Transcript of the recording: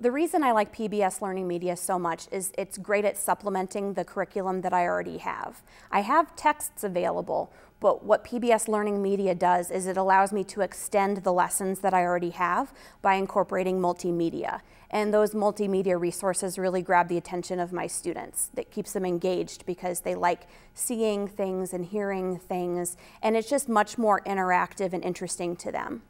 The reason I like PBS Learning Media so much is it's great at supplementing the curriculum that I already have. I have texts available, but what PBS Learning Media does is it allows me to extend the lessons that I already have by incorporating multimedia. And those multimedia resources really grab the attention of my students. That keeps them engaged because they like seeing things and hearing things, and it's just much more interactive and interesting to them.